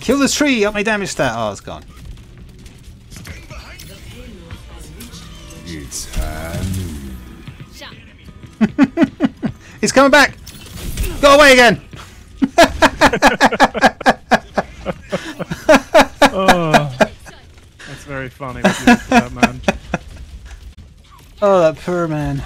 Kill the tree, up my damage stat. Oh, it's gone. It's. He's coming back! Go away again! Oh, that's very funny. What you that man. Oh, that poor man.